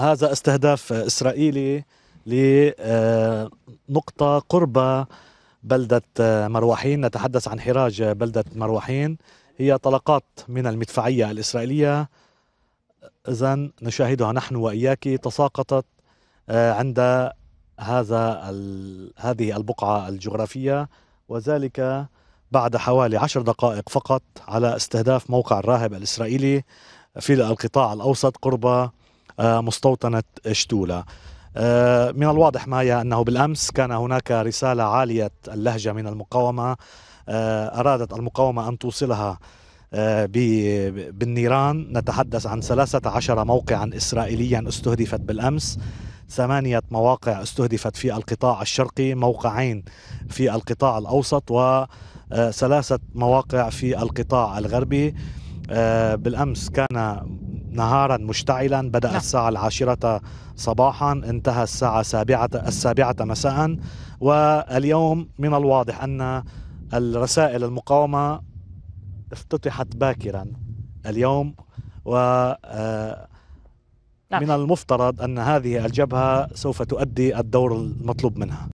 هذا استهداف إسرائيلي لنقطة قرب بلدة مروحين. نتحدث عن حراج بلدة مروحين. هي طلقات من المدفعية الإسرائيلية. إذا نشاهدها نحن وإياك. تساقطت عند هذا هذه البقعة الجغرافية وذلك بعد حوالي عشر دقائق فقط على استهداف موقع الراهب الإسرائيلي في القطاع الأوسط قرب آه، مستوطنة شتولة آه، من الواضح مايا أنه بالأمس كان هناك رسالة عالية اللهجة من المقاومة آه، أرادت المقاومة أن توصلها بالنيران. نتحدث عن 13 موقعا إسرائيليا استهدفت بالأمس. ثمانية مواقع استهدفت في القطاع الشرقي موقعين في القطاع الأوسط وثلاثة مواقع في القطاع الغربي. بالأمس كان نهارا مشتعلا بدأ نعم. الساعة العاشرة صباحا انتهى الساعة السابعة السابعة مساء واليوم من الواضح أن الرسائل المقاومة افتتحت باكرا اليوم و آه، نعم. من المفترض أن هذه الجبهة سوف تؤدي الدور المطلوب منها